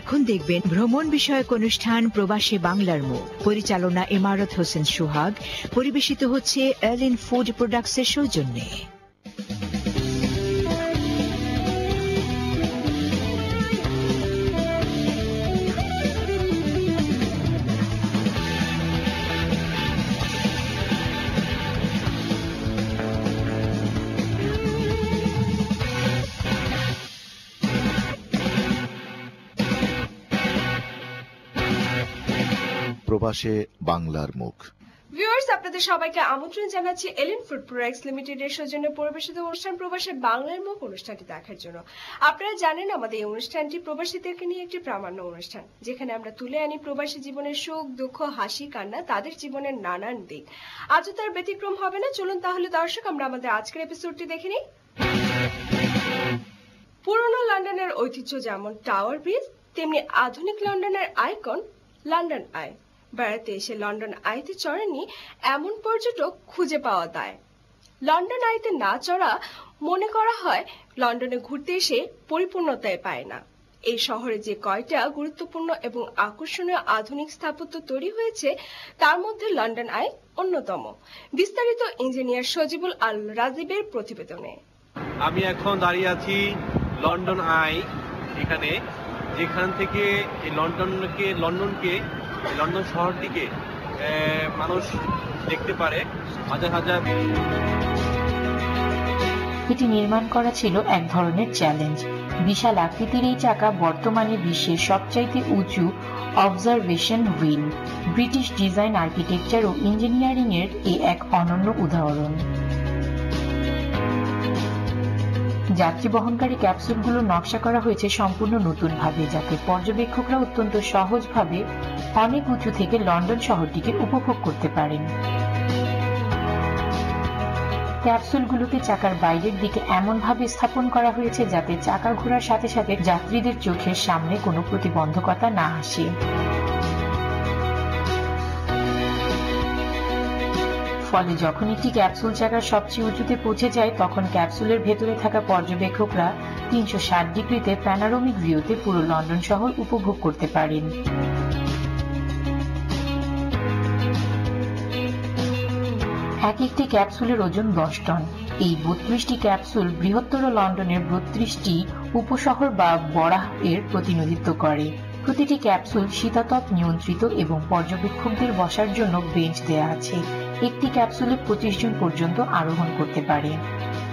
এখন দেখবেন ভ্রমণ বিষয়ক অনুষ্ঠান প্রবাসী বাংলার মুখ। পরিচালনা ইমারত হোসেন সোহাগ, পরিবেশিত হচ্ছে এলিন ফুড প্রোডাক্টসের সৌজন্যে। প্রবাসে বাংলার মুখ। ভিউয়ার্স, আপনাদের সবাইকে আমন্ত্রণ জানাচ্ছি এলিন ফুড প্রোডাক্টস লিমিটেডের সৌজন্যে পরিবেশিত অনুষ্ঠান প্রবাসে বাংলার মুখ অনুষ্ঠানটি দেখার জন্য। আপনারা জানেন, আমাদের এই অনুষ্ঠানটি প্রবাসীদেরকে নিয়ে একটি প্রামাণ্য অনুষ্ঠান, যেখানে আমরা তুলে আনি প্রবাসী জীবনের সুখ, দুঃখ, হাসি, কান্না, তাদের জীবনের নানান দিক। আজও তার ব্যতিক্রম হবে না। চলুন তাহলে দর্শক, আমরা আমাদের আজকের এপিসোডটি দেখে নিই। পুরনো লন্ডনের ঐতিহ্য যেমন টাওয়ার ব্রিজ তেমনি আধুনিক লন্ডনের আইকন লন্ডন আই বেড়াতে এসে লন্ডন আইতে চড়েনি এমন পর্যটক খুঁজে পাওয়া দায় লন্ডন আইতে না চড়া মনে করা হয় লন্ডনে ঘুরতে এসে পরিপূর্ণতায় পায় না। এই শহরে যে কয়টা গুরুত্বপূর্ণ এবং আকর্ষণীয় আধুনিক স্থাপত্য তৈরি হয়েছে, তার মধ্যে লন্ডন আই অন্যতম। বিস্তারিত ইঞ্জিনিয়ার সজিবুল আল রাজিবের প্রতিবেদনে। আমি এখন দাঁড়িয়ে আছি লন্ডন আই, এখানে। যেখান থেকে লন্ডনকে লন্ডনকে লন্ডন শহরটিকে মানুষ দেখতে পারে, হাজার হাজার এটি নির্মাণ করা ছিল এক ধরনের চ্যালেঞ্জ বিশাল আকৃতির এই চাকা বর্তমানে বিশ্বের সবচাইতে উঁচু observation wheel British design architecture ও ইঞ্জিনিয়ারিং এর এ এক অনন্য উদাহরণ। যাত্রী বহনকারী ক্যাপসুলগুলো নকশা করা হয়েছে সম্পূর্ণ নতুনভাবে, যাতে পর্যবেক্ষকরা অত্যন্ত সহজভাবে অনেক উঁচু থেকে লন্ডন শহরটিকে উপভোগ করতে পারেন। ক্যাপসুলগুলোকে চাকার বাইরের দিকে এমনভাবে স্থাপন করা হয়েছে যাতে চাকা ঘোরার সাথে সাথে যাত্রীদের চোখের সামনে কোনো প্রতিবন্ধকতা না আসে। ফলে যখন একটি ক্যাপসুল চাকার সবচেয়ে উঁচুতে পৌঁছে যায়, তখন ক্যাপসুলের ভেতরে থাকা পর্যবেক্ষকরা তিনশো ষাট ডিগ্রিতে প্যানারোমিক ভিউতে পুরো লন্ডন শহর উপভোগ করতে পারেন। এক একটি ক্যাপসুলের ওজন দশ টন। এই বত্রিশটি ক্যাপসুল বৃহত্তর লন্ডনের বত্রিশটি উপশহর বা বরাহ এর প্রতিনিধিত্ব করে। প্রতিটি ক্যাপসুল শীতাতপ নিয়ন্ত্রিত এবং পর্যবেক্ষকদের বসার জন্য বেঞ্চ দেয়া আছে। একটি ক্যাপসুলে পঁচিশ জন পর্যন্ত আরোহণ করতে পারে।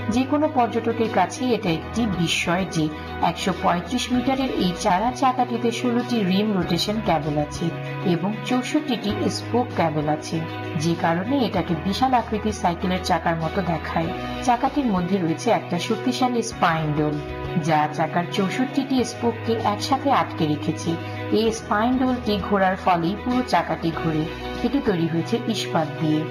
যে কোনো পর্যটকের কাছে এটা একটি বিস্ময় যে একশো পঁয়ত্রিশ মিটারের এই চারা চাকাটিতে ষোলোটি রিম রোটেশন ক্যাবেল আছে এবং চৌষট্টিটি স্পোক ক্যাবেল আছে, যে কারণে এটাকে বিশাল আকৃতির সাইকেলের চাকার মতো দেখায়। চাকাটির মধ্যে রয়েছে একটা শক্তিশালী স্পাইন্ডল যা চাকার চৌষট্টিটি স্পোককে একসাথে আটকে রেখেছে। এই স্পাইন্ডলটি ঘোরার ফলেই পুরো চাকাটি ঘুরে। এটি তৈরি হয়েছে ইস্পাত দিয়ে।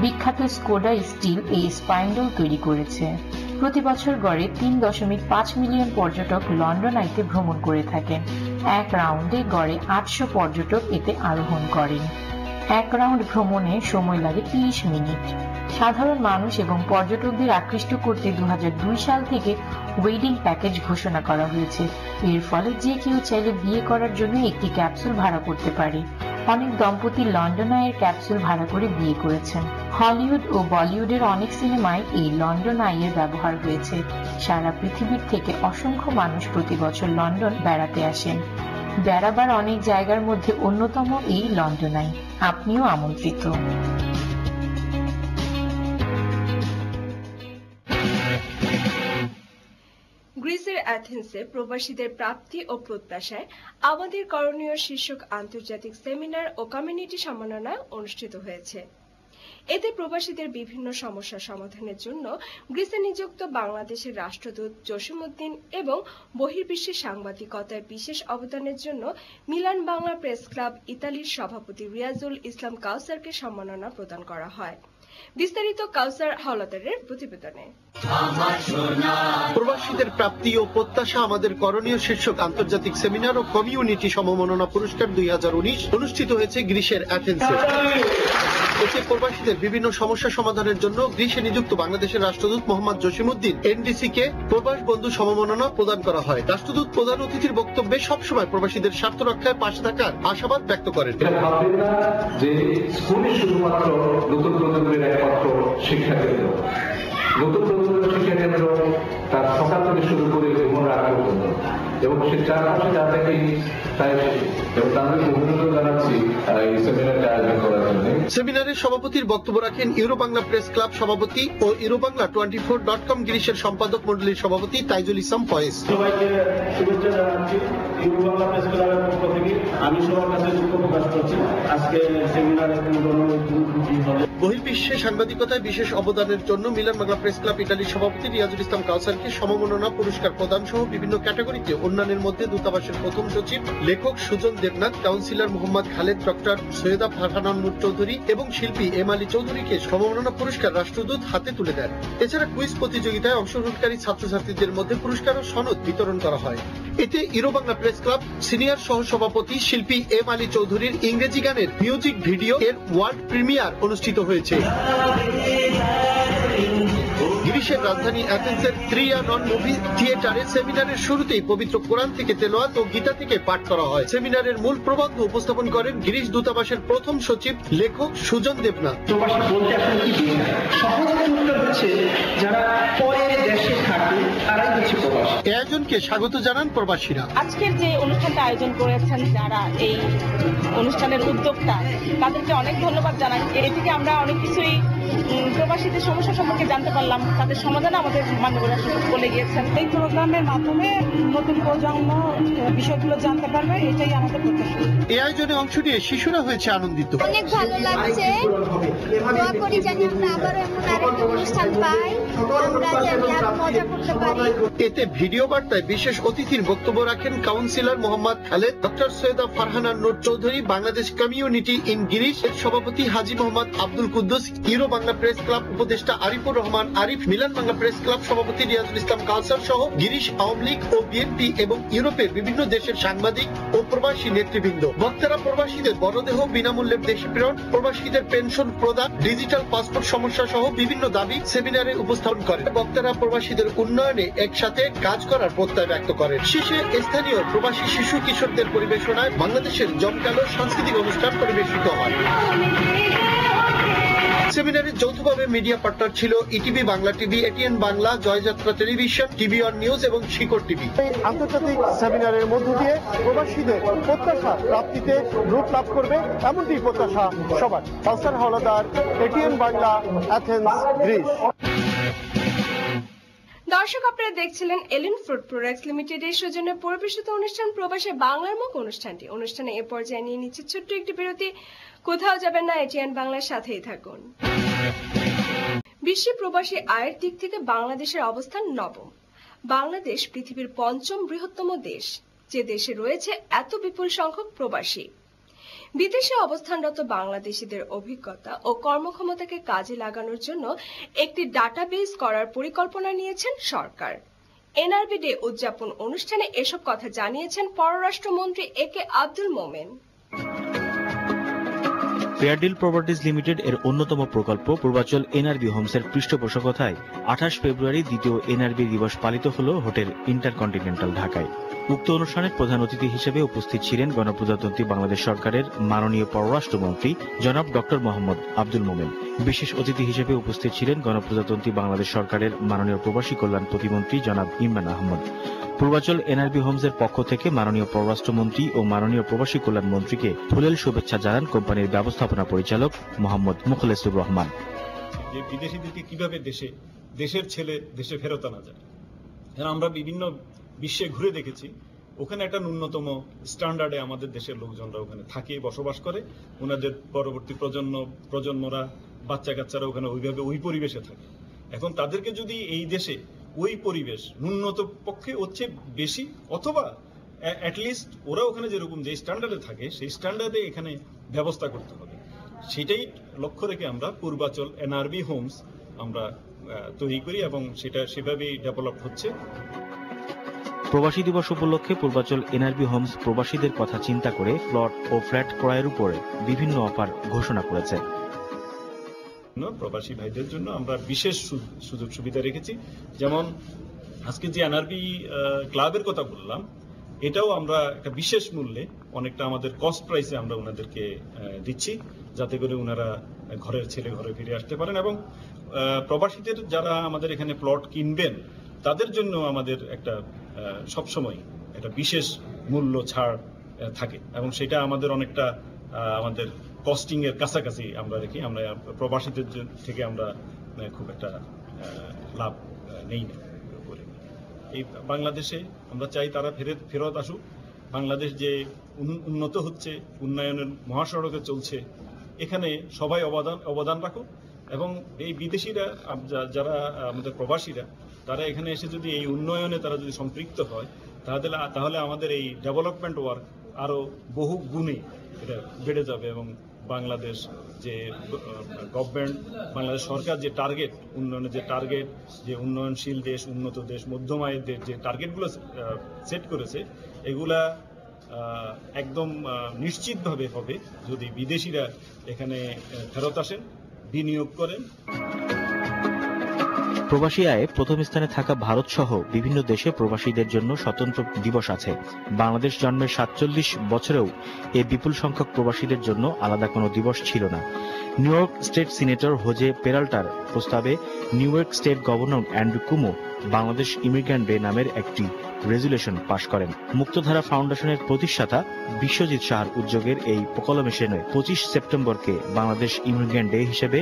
বিখ্যাত স্কোডা স্টিল এই স্পাইন্ডল তৈরি করেছে। প্রতি বছর গড়ে তিন দশমিক পাঁচ মিলিয়ন পর্যটক লন্ডন আইতে ভ্রমণ করে থাকেন। এক রাউন্ডে গড়ে আটশো পর্যটক এতে আরোহণ করেন। এক রাউন্ড ভ্রমণে সময় লাগে তিরিশ মিনিট। সাধারণ মানুষ এবং পর্যটকদের আকৃষ্ট করতে দু হাজার দুই সাল থেকে ওয়েডিং প্যাকেজ ঘোষণা করা হয়েছে। এর ফলে যে কেউ চাইলে বিয়ে করার জন্য একটি ক্যাপসুল ভাড়া করতে পারে। অনেক দম্পতি লন্ডন আয়ের ক্যাপসুল ভাড়া করে বিয়ে করেছেন। হলিউড ও বলিউডের অনেক সিনেমায় এই লন্ডন আইয়ের ব্যবহার হয়েছে। সারা পৃথিবীর থেকে অসংখ্য মানুষ প্রতি বছর লন্ডন বেড়াতে আসেন। বেড়াবার অনেক জায়গার মধ্যে অন্যতম এই লন্ডন আই আপনিও আমন্ত্রিত। গ্রিসের অ্যাথেন্সে প্রবাসীদের প্রাপ্তি ও প্রত্যাশায় আমাদের করণীয় শীর্ষক আন্তর্জাতিক সেমিনার ও কমিউনিটি সম্মাননা অনুষ্ঠিত হয়েছে। এতে প্রবাসীদের বিভিন্ন সমস্যা সমাধানের জন্য গ্রিসে নিযুক্ত বাংলাদেশের রাষ্ট্রদূত জসিমউদ্দিন এবং বহির্বিশ্বের সাংবাদিকতায় বিশেষ অবদানের জন্য মিলান বাংলা প্রেস ক্লাব ইতালির সভাপতি রিয়াজুল ইসলাম কাউসারকে সম্মাননা প্রদান করা হয়। বিস্তারিত কাউসার হাওলাদারের প্রতিবেদনে। প্রবাসীদের প্রাপ্তি ও প্রত্যাশা আমাদের করণীয় শীর্ষক আন্তর্জাতিক সেমিনার ও কমিউনিটি সমমননা পুরস্কার দুই অনুষ্ঠিত হয়েছে গ্রীসের অ্যাথেন্সে। এতে প্রবাসীদের বিভিন্ন সমস্যা সমাধানের জন্য গ্রীসে নিযুক্ত বাংলাদেশের রাষ্ট্রদূত মোহাম্মদ জসিমউদ্দিন এনডিসি কে প্রবাস বন্ধু সমমননা প্রদান করা হয়। রাষ্ট্রদূত প্রধান অতিথির বক্তব্যে সবসময় প্রবাসীদের স্বার্থ রক্ষায় পাশে থাকার আশাবাদ ব্যক্ত করেন শুধুমাত্র নতুন প্রজন্মের শিক্ষা কেন্দ্র নতুন প্রজন্মের শিক্ষা কেন্দ্র তার সকাল থেকে শুরু করে ঘুমানোর আগ পর্যন্ত এবং সে চারপাশে যা দেখে তাই এবং তাদের অভিনন্দন জানাচ্ছি এই সেমিনারটা আয়োজন করার জন্য। সেমিনারের সভাপতির বক্তব্য রাখেন ইউরো বাংলা প্রেস ক্লাব সভাপতি ও Euro Bangla twenty four dot com গিরিশের সম্পাদক মন্ডলীর সভাপতি তাইজুল ইসলাম ফয়েজ। সবাইকে শুভেচ্ছা জানাচ্ছি। ইউরো বাংলা প্রেস ক্লাবের পক্ষ থেকে আমি সবার কাছে দুঃখ প্রকাশ করছি। আজকে সেমিনারে কোনো ধরনের বহির্বিশ্বে সাংবাদিকতায় বিশেষ অবদানের জন্য মিলান বাংলা প্রেস ক্লাব ইটালির সভাপতি রিয়াজুল ইসলাম কাউসারকে সমমননা পুরস্কার প্রদান সহ বিভিন্ন ক্যাটাগরিতে অন্যান্যের মধ্যে দূতাবাসের প্রথম সচিব, লেখক সুজন দেবনাথ, কাউন্সিলর মোহাম্মদ খালেদ ডক্টর সৈয়দা ফারহানান নুর চৌধুরী এবং শিল্পী এম আলী চৌধুরীকে সমমননা পুরস্কার রাষ্ট্রদূত হাতে তুলে দেন। এছাড়া কুইজ প্রতিযোগিতায় অংশগ্রহণকারী ছাত্রছাত্রীদের মধ্যে পুরস্কার ও সনদ বিতরণ করা হয়। এতে Euro Bangla press club, senior সহ সভাপতি শিল্পী এম আলী চৌধুরীর ইংরেজি গানের মিউজিক ভিডিও এর ওয়ার্ল্ড প্রিমিয়ার অনুষ্ঠিত হয়েছে। গ্রিসের রাজধানী অ্যাথেন্সের ত্রিয়া নন মুভি থিয়েটারে সেমিনারের শুরুতেই পবিত্র কোরআন থেকে তেলোয়াত ও গীতা থেকে পাঠ করা হয়। সেমিনারের মূল প্রবন্ধ উপস্থাপন করেন গ্রিস দূতাবাসের প্রথম সচিব, লেখক সুজন দেবনাথ। যারা পরের দেশে থাকে তারাই হচ্ছে প্রবাসী এ আয়োজনকে স্বাগত জানান প্রবাসীরা। আজকের যে অনুষ্ঠানটা আয়োজন করেছেন যারা এই অনুষ্ঠানের উদ্যোক্তা তাদেরকে অনেক ধন্যবাদ জানাই। এ থেকে আমরা অনেক কিছুই প্রবাসীদের সমস্যা সম্পর্কে জানতে পারলাম। তাদের সমাধান আমাদের মাননীয় রাষ্ট্রপতি বলে গিয়েছেন। এই প্রোগ্রামের মাধ্যমে নতুন প্রজন্ম বিষয়গুলো জানতে পারবে এটাই আমাদের প্রত্যাশা। এই আয়োজনে অংশ নিয়ে শিশুরা হয়েছে আনন্দিত। অনেক ভালো লাগছে। দোয়া করি জানি আমরা আবারও এমন আরেকটা অনুষ্ঠান পাই। এতে ভিডিও বার্তায় বিশেষ অতিথির বক্তব্য রাখেন councillor Mohammad Khaled, doctor Syeda Farhana Nur Chowdhury, Bangladesh community in Greece সভাপতি Haji Mohammad Abdul Kuddus, Euro Bangla press club উপদেষ্টা Arifur Rahman Arif, Milan Bangla press club সভাপতি রিয়াজুল ইসলাম কাউসার সহ গিরিশ আওয়ামী লীগ ও বিএনপি এবং ইউরোপের বিভিন্ন দেশের সাংবাদিক ও প্রবাসী নেতৃবৃন্দ। বক্তারা প্রবাসীদের বড়দেহ বিনামূল্যে দেশে প্রেরণ প্রবাসীদের পেনশন প্রদান, ডিজিটাল পাসপোর্ট সমস্যা সহ বিভিন্ন দাবি সেমিনারে উপস্থাপন করেন। বক্তারা প্রবাসীদের উন্নয়নে একসাথে কাজ করার প্রত্যয় ব্যক্ত করেন। শেষে স্থানীয় প্রবাসী শিশু কিশোরদের পরিবেশনায় বাংলাদেশের জমকালো সাংস্কৃতিক অনুষ্ঠান পরিবেশিত হয়। সেমিনারে যৌথভাবে মিডিয়া পার্টনার ছিল ETV Bangla TV, ATN Bangla, Joyjatra television, TV on news এবং শিকড় টিভি। আন্তর্জাতিক সেমিনারের মধ্য দিয়ে প্রবাসীদের প্রত্যাশা প্রাপ্তিতে রূপ লাভ করবে এমনটি প্রত্যাশা সবার। Kawsar Haldar ATN Bangla, Athens Greece. দর্শক, আপনারা দেখছিলেন এলিন ফ্রুট প্রোডাক্টস লিমিটেড এর সৌজন্যে পরিবেশিত অনুষ্ঠান প্রবাসে বাংলার মুখ অনুষ্ঠানটি। অনুষ্ঠানে এ পর্যায়ে নিয়ে নিচ্ছে ছোট্ট একটি বিরতি। কোথাও যাবেন না, এটিএন বাংলার সাথেই থাকুন। বিশ্বে প্রবাসী আয়ের দিক থেকে বাংলাদেশের অবস্থান নবম। বাংলাদেশ পৃথিবীর পঞ্চম বৃহত্তম দেশ। যে দেশে রয়েছে এত বিপুল সংখ্যক প্রবাসী। বিদেশে অবস্থানরত বাংলাদেশিদের অভিজ্ঞতা ও কর্মক্ষমতাকে কাজে লাগানোর জন্য একটি ডাটাবেস করার পরিকল্পনা নিয়েছেন সরকার। এনআরবি ডে উদযাপন অনুষ্ঠানে এসব কথা জানিয়েছেন পররাষ্ট্রমন্ত্রী A K Abdul Momen. Fairdeal properties limited এর অন্যতম প্রকল্প পূর্বাচল এনআরবি হোমসের পৃষ্ঠপোষকতায় আঠাশ ফেব্রুয়ারি দ্বিতীয় এনআরবি দিবস পালিত হল হোটেল ইন্টারকন্টিনেন্টাল ঢাকায়। উক্ত অনুষ্ঠানে প্রধান অতিথি হিসেবে উপস্থিত ছিলেন গণপ্রজাতন্ত্রী বাংলাদেশ সরকারের মাননীয় পররাষ্ট্রমন্ত্রী জনাব ডক্টর মোহাম্মদ আব্দুল মোমেন। বিশেষ অতিথি হিসেবে উপস্থিত ছিলেন গণপ্রজাতন্ত্রী বাংলাদেশ সরকারের মাননীয় প্রবাসী কল্যাণ প্রতিমন্ত্রী জনাব ইমরান আহমদ। পূর্বাচল এনআরবি হোমসের পক্ষ থেকে মাননীয় পররাষ্ট্রমন্ত্রী ও মাননীয় প্রবাসী কল্যাণ মন্ত্রীকে ফুলেল শুভেচ্ছা জানান কোম্পানির ব্যবস্থাপনা পরিচালক মোহাম্মদ মুখলেসুর রহমান। বিদেশিদেরকে কীভাবে দেশে, দেশের ছেলে দেশে ফেরত আনা যায়? আমরা বিভিন্ন বিশ্বে ঘুরে দেখেছি। ওখানে একটা ন্যূনতম স্ট্যান্ডার্ডে আমাদের দেশের লোকজনরা ওখানে থাকে, বসবাস করে। ওনাদের পরবর্তী প্রজন্ম, প্রজন্মরা বাচ্চা কাচ্চারা ওখানে ওইভাবে ওই পরিবেশে থাকে। এখন তাদেরকে যদি এই দেশে ওই পরিবেশ ন্যূনত পক্ষে হচ্ছে বেশি, অথবা অ্যাটলিস্ট ওরা ওখানে যেরকম যে স্ট্যান্ডার্ডে থাকে, সেই স্ট্যান্ডার্ডে এখানে ব্যবস্থা করতে হবে। সেটাই লক্ষ্য রেখে আমরা পূর্বাচল এনআরবি হোমস আমরা তৈরি করি এবং সেটা সেভাবেই ডেভেলপ হচ্ছে। প্রবাসী দিবস উপলক্ষে পূর্বাচল এনআরবি হোমস প্রবাসীদের কথা চিন্তা করে প্লট ও ফ্ল্যাট ক্রয়ের উপরে বিভিন্ন অফার ঘোষণা করেছে। প্রবাসী ভাইদের জন্য আমরা বিশেষ সুযোগ সুবিধা রেখেছি। যেমন আজকে যে এনআরবি ক্লাবের কথা বললাম, এটাও আমরা একটা বিশেষ মূল্যে অনেকটা আমাদের কস্ট প্রাইসে আমরা ওনাদেরকে দিচ্ছি, যাতে করে ওনারা ঘরের ছেলে ঘরে ফিরে আসতে পারেন এবং প্রবাসীদের যারা আমাদের এখানে প্লট কিনবেন তাদের জন্য আমাদের একটা সবসময় একটা বিশেষ মূল্য ছাড় থাকে এবং সেটা আমাদের অনেকটা আমাদের কস্টিং এর কাছাকাছি আমরা দেখি। আমরা প্রবাসীদের থেকে আমরা খুব একটা লাভ নেই এই বাংলাদেশে আমরা চাই তারা ফেরত ফেরত আসুক। বাংলাদেশ যে উন্নত হচ্ছে, উন্নয়নের মহাসড়কে চলছে, এখানে সবাই অবদান অবদান রাখুক এবং এই বিদেশিরা যারা, আমাদের প্রবাসীরা তারা এখানে এসে যদি এই উন্নয়নে তারা যদি সম্পৃক্ত হয়, তাহলে তাহলে আমাদের এই ডেভেলপমেন্ট ওয়ার্ক আরও বহু গুণে এটা বেড়ে যাবে এবং বাংলাদেশ যে গভর্নমেন্ট বাংলাদেশ সরকার যে টার্গেট উন্নয়নের যে টার্গেট যে উন্নয়নশীল দেশ, উন্নত দেশ মধ্যম আয়ের দেশ যে টার্গেটগুলো সেট করেছে, এগুলা একদম নিশ্চিতভাবে হবে যদি বিদেশিরা এখানে ফেরত আসেন বিনিয়োগ করেন। প্রবাসী আয়ে প্রথম স্থানে থাকা ভারত সহ বিভিন্ন দেশে প্রবাসীদের জন্য স্বতন্ত্র দিবস আছে। বাংলাদেশ জন্মের সাতচল্লিশ বছরেও এ বিপুল সংখ্যক প্রবাসীদের জন্য আলাদা কোনো দিবস ছিল না। New York state senator Jose পেরাল্টার প্রস্তাবে New York state governor Andrew Cuomo Bangladesh immigrant day নামের একটি রেজুলেশন পাশ করেন। মুক্তধারা ফাউন্ডেশনের প্রতিষ্ঠাতা বিশ্বজিৎ শাহর উদ্যোগের এই প্রকলমেশনে পঁচিশ সেপ্টেম্বরকে বাংলাদেশ ইমিগ্র্যান্ট ডে হিসেবে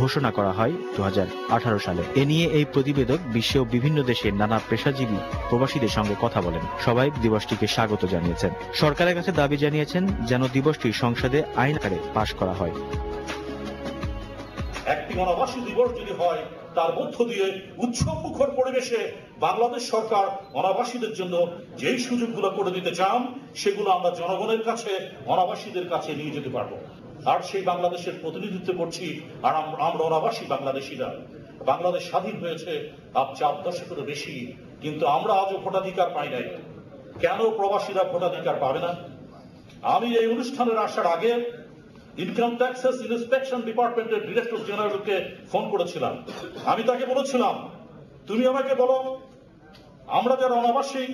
ঘোষণা করা হয় দু হাজার আঠারো সালে। এ নিয়ে এই প্রতিবেদক বিশ্বেও বিভিন্ন দেশের নানা পেশাজীবী প্রবাসীদের সঙ্গে কথা বলেন। সবাই দিবসটিকে স্বাগত জানিয়েছেন। সরকারের কাছে দাবি জানিয়েছেন যেন দিবসটি সংসদে আইন আকারে পাশ করা হয়। একটি দিবস যদি হয় তার মধ্য দিয়ে উৎসব মুখর পরিবেশে বাংলাদেশ সরকার অনাবাসীদের জন্য যেই সুযোগগুলো করে দিতে চান, সেগুলো আমরা জনগণের কাছে, অনাবাসীদের কাছে নিয়ে যেতে পারব। আর সেই বাংলাদেশের প্রতিনিধিত্ব করছি, আর আমরা অনাবাসী বাংলাদেশিরা। বাংলাদেশ স্বাধীন হয়েছে আজ চার দশকেরও বেশি, কিন্তু আমরা আজও ভোটাধিকার পাই নাই। কেন প্রবাসীরা ভোটাধিকার পাবে না? আমি এই অনুষ্ঠানের আসার আগে ইনকাম ট্যাক্সেস ইন্সপেকশন ডিপার্টমেন্টের ডিরেক্টর জেনারেলকে ফোন করেছিলাম। আমি তাকে বলেছিলাম, তুমি আমাকে বলো, আমরা যারা অনাবাসী,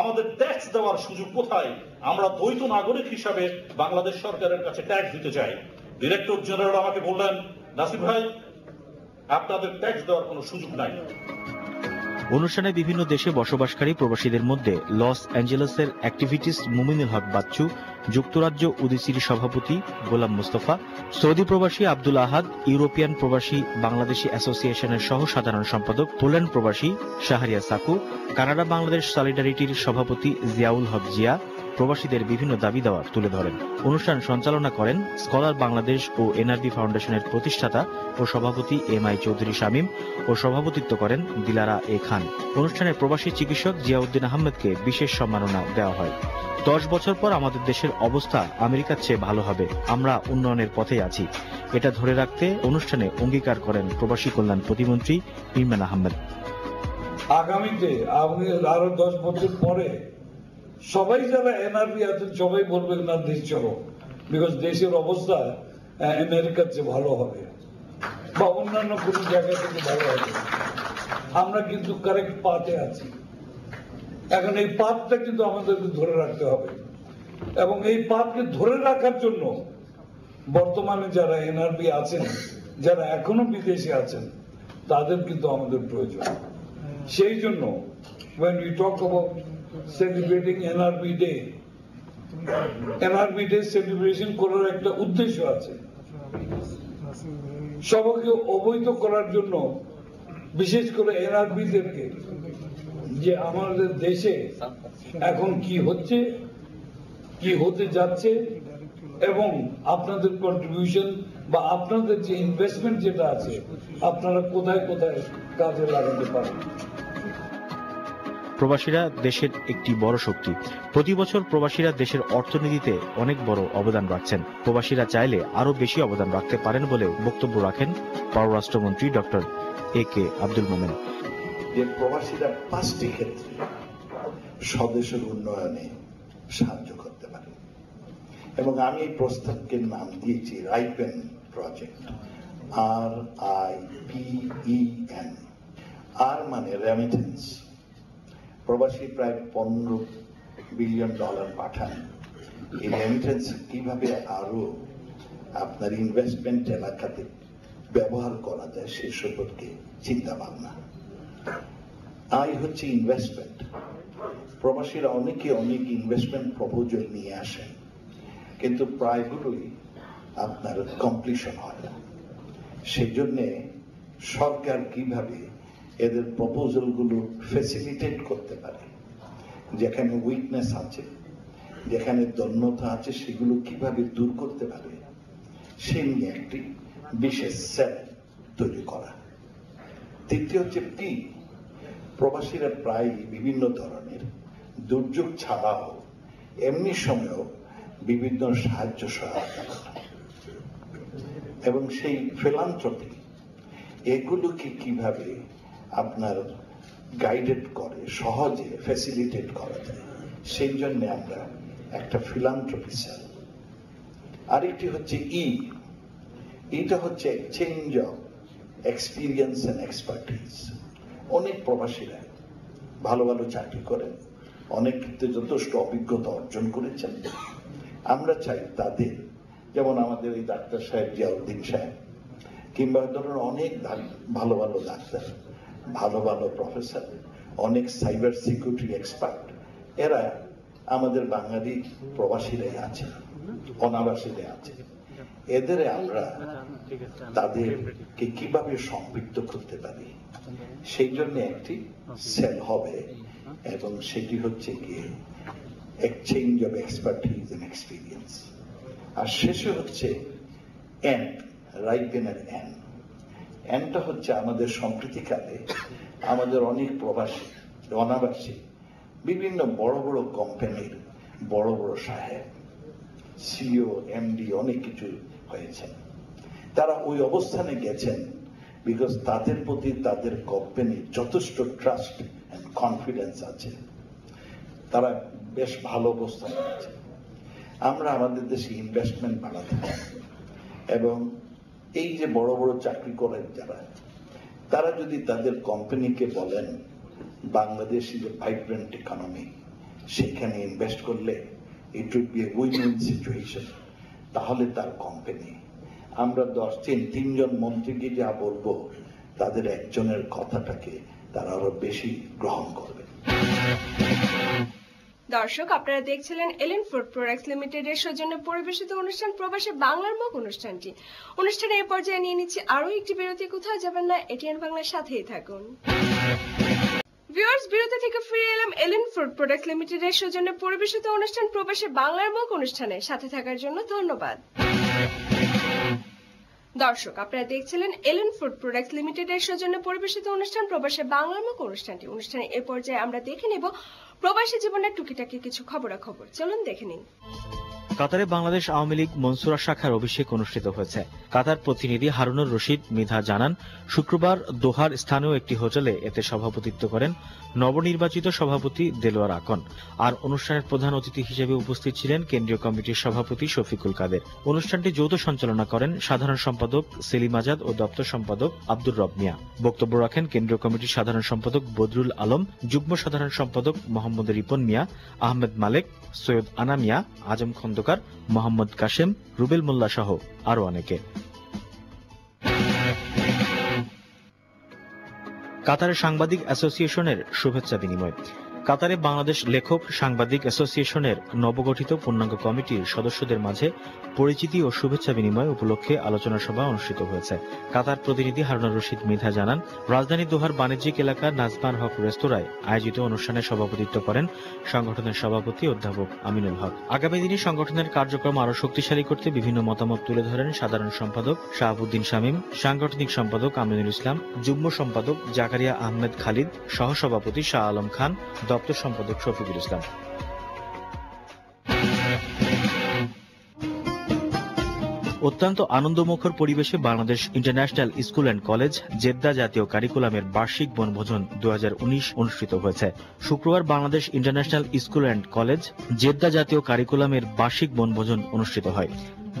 আমাদের ট্যাক্স দেওয়ার সুযোগ কোথায়? আমরা দ্বৈত নাগরিক হিসাবে বাংলাদেশ সরকারের কাছে ট্যাক্স দিতে চাই। ডিরেক্টর জেনারেল আমাকে বললেন, নাসির ভাই, আপনাদের ট্যাক্স দেওয়ার কোনো সুযোগ নাই। অনুষ্ঠানে বিভিন্ন দেশে বসবাসকারী প্রবাসীদের মধ্যে লস অ্যাঞ্জেলসের অ্যাক্টিভিটিস মুমিনুল হক বাচ্চু, যুক্তরাজ্য উদিসির সভাপতি গোলাম মুস্তফা, সৌদি প্রবাসী আব্দুল আহাদ, ইউরোপিয়ান প্রবাসী বাংলাদেশি অ্যাসোসিয়েশনের সহ সাধারণ সম্পাদক, পোল্যান্ড প্রবাসী শাহরিয়া সাকু কানাডা বাংলাদেশ সলিডারিটির সভাপতি জিয়াউল হক জিয়া প্রবাসীদের বিভিন্ন দাবি দেওয়া তুলে ধরেন। অনুষ্ঠান সঞ্চালনা করেন স্কলার বাংলাদেশ ও এনআরবি ফাউন্ডেশনের প্রতিষ্ঠাতা ও সভাপতি এম আই চৌধুরী শামীম ও সভাপতিত্ব করেন দিলারা এ খান। অনুষ্ঠানে প্রবাসী চিকিৎসক জিয়াউদ্দিন আহমেদকে বিশেষ সম্মাননা দেওয়া হয়। দশ বছর পর আমাদের দেশের অবস্থা আমেরিকার চেয়ে ভালো হবে। আমরা উন্নয়নের পথে আছি। এটা ধরে রাখতে অনুষ্ঠানে অঙ্গীকার করেন প্রবাসী কল্যাণ প্রতিমন্ত্রী ইমরান আহমেদ। আগামীতে আরও দশ বছর পরে সবাই যারা এনআরবি আছেন সবাই বলবেন না দেশ চলো। বিকজ দেশের অবস্থা আমেরিকার চেয়ে ভালো হবে। বা অন্যান্য কোনো জায়গা থেকে ভালো হবে। আমরা কিন্তু কারেক্ট পাতে আছি। এখন এই পাতটা কিন্তু আমাদেরকে ধরে রাখতে হবে। এবং এই পাতকে ধরে রাখার জন্য বর্তমানে যারা এনআরবি আছেন, যারা এখনও বিদেশে আছেন, তাদের কিন্তু আমাদের প্রয়োজন। সেই জন্য when we talk about celebrating NRB Day, NRB Day celebration করার একটা উদ্দেশ্য আছে। সবাইকে অবৈধ করার জন্য বিশেষ করে এনআরবিদেরকে যে আমাদের দেশে এখন কি হচ্ছে কি হতে যাচ্ছে এবং আপনাদের কন্ট্রিবিউশন বা আপনাদের যে ইনভেস্টমেন্ট যেটা আছে আপনারা কোথায় কোথায় কাজে লাগাতে পারেন। প্রবাসীরা দেশের একটি বড় শক্তি। প্রতি বছর প্রবাসীরা দেশের অর্থনীতিতে অনেক বড় অবদান রাখছেন। প্রবাসীরা চাইলে আরও বেশি অবদান রাখতে পারেন বলেও বক্তব্য রাখেন পররাষ্ট্রমন্ত্রী ডক্টর এ কে আব্দুল মোমেন। প্রবাসীরা পাঁচটি ক্ষেত্রে স্বদেশের উন্নয়নে সাহায্য করতে পারে। এবং আমি এই প্রস্তাবকে নাম দিয়েছি ripen project R I P E N মানে রেমিটেন্স প্রবাসী প্রায় পনেরো বিলিয়ন ডলার পাঠান। এই রেমিটেন্স কীভাবে আরও আপনার ইনভেস্টমেন্ট এলাকাতে ব্যবহার করা যায় সে সম্পর্কে চিন্তা ভাবনা। আয় হচ্ছে ইনভেস্টমেন্ট প্রবাসীরা অনেকে অনেক ইনভেস্টমেন্ট প্রপোজাল নিয়ে আসেন, কিন্তু প্রায়গুলোই আপনার কমপ্লিশন হয় না। সেই জন্যে সরকার কীভাবে এদের প্রপোজালগুলো ফেসিলিটেট করতে পারে। যেখানে উইকনেস আছে, যেখানে দন্যতা আছে, সেগুলো কীভাবে দূর করতে পারে, সে নিয়ে একটি বিশেষ সেল তৈরি করা। তৃতীয় হচ্ছে পি প্রবাসীরা প্রায় বিভিন্ন ধরনের দুর্যোগ ছাড়াও এমনি সময়েও বিভিন্ন সাহায্য সহায়তা এবং সেই ফিলান্থ্রপি এগুলোকে কীভাবে আপনার গাইডেড করে, সহজে ফ্যাসিলিটেট করা যায়। সেই জন্য আমরা একটা ফিলান্থ্রপি সেল আরেকটি হচ্ছে ই এটা হচ্ছে change of experience and expertise অনেক প্রবাসীরা ভালো ভালো চাকরি করেন অনেক ক্ষেত্রে যথেষ্ট অভিজ্ঞতা অর্জন করেছেন। আমরা চাই তাদের, যেমন আমাদের এই ডাক্তার সাহেব জিয়াউদ্দিন সাহেব, কিংবা ধরুন অনেক ভালো ভালো ডাক্তার ভালো ভালো প্রফেসর অনেক সাইবার সিকিউরিটি এক্সপার্ট এরা আমাদের বাঙালি প্রবাসীরাই আছে অনাবাসীরা আছে। এদের আমরা তাদেরকে কীভাবে সম্পৃক্ত করতে পারি, সেই জন্য একটি সেল হবে এবং সেটি হচ্ছে গিয়ে exchange of expertise and experience আর শেষে হচ্ছে এন রাইপেনের এন এনটা হচ্ছে আমাদের সম্প্রীতিকালে, আমাদের অনেক প্রবাসী, অনাবাসী, বিভিন্ন বড় বড় কোম্পানির, বড় বড় সাহেব সিও এমডি, অনেক কিছু হয়েছেন তারা ওই অবস্থানে গেছেন বিকজ তাদের প্রতি তাদের কোম্পানি যথেষ্ট ট্রাস্ট অ্যান্ড কনফিডেন্স আছে। তারা বেশ ভালো অবস্থানে আছে। আমরা আমাদের দেশে ইনভেস্টমেন্ট বাড়াতে এবং এই যে বড় বড় চাকরি করেন যারা, তারা যদি তাদের কোম্পানিকে বলেন, বাংলাদেশ এ ভাইব্রেন্ট ইকোনমি সেখানে ইনভেস্ট করলে it would be a win win situation তাহলে তার কোম্পানি আমরা দশ দিন তিনজন মন্ত্রীকে যা বলব, তাদের একজনের কথাটাকে তারা আরও বেশি গ্রহণ করবে। দর্শক, আপনারা দেখছিলেন এলিন ফুড প্রোডাক্টস লিমিটেড এর সৌজন্যে পরিবেশিত অনুষ্ঠান, প্রবাসে বাংলার মুখ অনুষ্ঠানটি। অনুষ্ঠানে এ পর্যায়ে নিয়ে নিচ্ছি আরও একটি বিরতি, কোথাও যাবেন না, এটিএন বাংলার সাথেই থাকুন। ভিউয়ার্স, বিরতি থেকে ফিরে এলাম এলিন ফুড প্রোডাক্টস লিমিটেড এর সৌজন্যে পরিবেশিত অনুষ্ঠান, প্রবাসে বাংলার মুখ অনুষ্ঠানে। সাথে থাকার জন্য ধন্যবাদ। দর্শক, আপনারা দেখছিলেন এলেন ফুড প্রোডাক্ট লিমিটেড এর সৌজন্য পরিবেশিত অনুষ্ঠান, প্রবাসে বাংলার মুখ অনুষ্ঠানটি। অনুষ্ঠানে এ পর্যায়ে আমরা দেখে নেব প্রবাসী জীবনের টুকিটাকি কিছু খবরাখবর। চলুন দেখে নিন। কাতারে বাংলাদেশ আওয়ামী লীগ মনসুরা শাখার অভিষেক অনুষ্ঠিত হয়েছে। কাতার প্রতিনিধি হারুনুর রশিদ মিধা জানান, শুক্রবার দোহার স্থানীয় একটি হোটেলে এতে সভাপতিত্ব করেন নবনির্বাচিত সভাপতি দেলোয়ার আকন। আর অনুষ্ঠানের প্রধান অতিথি হিসেবে উপস্থিত ছিলেন কেন্দ্রীয় কমিটির সভাপতি শফিকুল কাদের। অনুষ্ঠানটি যৌথ সঞ্চালনা করেন সাধারণ সম্পাদক সেলিম আজাদ ও দপ্তর সম্পাদক আব্দুর রব মিয়া। বক্তব্য রাখেন কেন্দ্রীয় কমিটির সাধারণ সম্পাদক বদরুল আলম, যুগ্ম সাধারণ সম্পাদক মোহাম্মদ রিপন মিয়া, আহমেদ মালেক, সৈয়দ আনা মিয়া, আজম খন্দকার মোহাম্মদ কাশেম রুবেল মোল্লা সহ আরও অনেকে। কাতারের সাংবাদিক অ্যাসোসিয়েশনের শুভেচ্ছা বিনিময়। কাতারে বাংলাদেশ লেখক, সাংবাদিক অ্যাসোসিয়েশনের নবগঠিত পূর্ণাঙ্গ কমিটির সদস্যদের মাঝে পরিচিতি ও শুভেচ্ছা বিনিময় উপলক্ষে আলোচনা সভা অনুষ্ঠিত হয়েছে। কাতার প্রতিনিধি হারুনা রশিদ মিধা জানান, রাজধানী দোহার বাণিজ্যিক এলাকার নাজমান হক রেস্তোরাঁয় আয়োজিত অনুষ্ঠানে সভাপতিত্ব করেন সংগঠনের সভাপতি অধ্যাপক আমিনুল হক। আগামী দিনে সংগঠনের কার্যক্রম আরও শক্তিশালী করতে বিভিন্ন মতামত তুলে ধরেন সাধারণ সম্পাদক শাহাবুদ্দিন শামীম, সাংগঠনিক সম্পাদক আমিনুল ইসলাম, যুগ্ম সম্পাদক জাকারিয়া আহমেদ খালিদ, সহসভাপতি শাহ আলম খান দপ্তর সম্পাদক শফিকুল ইসলাম। অত্যন্ত আনন্দমুখর পরিবেশে Bangladesh international school and college Jeddah জাতীয় কারিকুলামের বার্ষিক বনভোজন দু অনুষ্ঠিত হয়েছে। শুক্রবার Bangladesh international school and college Jeddah জাতীয় কারিকুলামের বার্ষিক বনভোজন অনুষ্ঠিত হয়।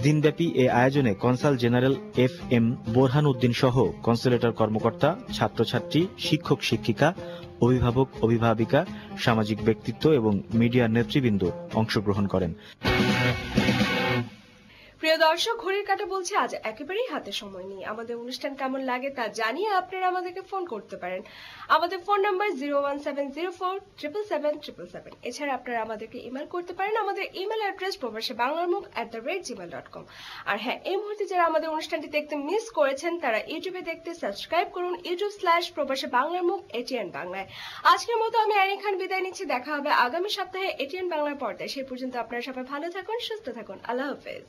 দিনব্যাপী এ আয়োজনে consul general F M Borhan Uddin সহ কনসুলেটর কর্মকর্তা, ছাত্রছাত্রী শিক্ষক শিক্ষিকা অভিভাবক অভিভাবিকা সামাজিক ব্যক্তিত্ব এবং মিডিয়ার নেতৃবৃন্দ অংশগ্রহণ করেন। প্রিয় দর্শক, ঘড়ির কাটা বলছে আজ একেবারেই হাতে সময় নেই। আমাদের অনুষ্ঠান কেমন লাগে তা জানিয়ে আপনারা আমাদেরকে ফোন করতে পারেন। আমাদের phone number zero one seven zero four triple seven triple seven এছাড়া আপনারা আমাদেরকে ইমেল করতে পারেন আমাদের ইমেল অ্যাড্রেস প্রবাসী বাংলার মুখ at the rate Gmail dot com আর হ্যাঁ এই মুহূর্তে যারা আমাদের অনুষ্ঠানটি দেখতে মিস করেছেন, তারা ইউটিউবে দেখতে সাবস্ক্রাইব করুন ইউটিউব স্ল্যাশ প্রবাসী বাংলার মুখ এটিএন বাংলায়। আজকের মতো আমি আইনি খান বিদায় নিচ্ছি। দেখা হবে আগামী সপ্তাহে এটিএন বাংলার পর্দায়। সেই পর্যন্ত আপনারা সবাই ভালো থাকুন, সুস্থ থাকুন। আল্লাহ হাফেজ।